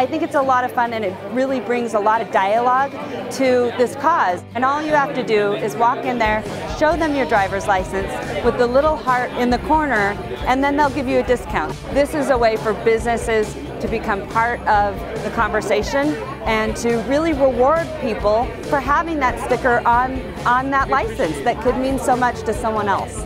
I think it's a lot of fun and it really brings a lot of dialogue to this cause. And all you have to do is walk in there, show them your driver's license with the little heart in the corner, and then they'll give you a discount. This is a way for businesses to become part of the conversation and to really reward people for having that sticker on, on that license that could mean so much to someone else.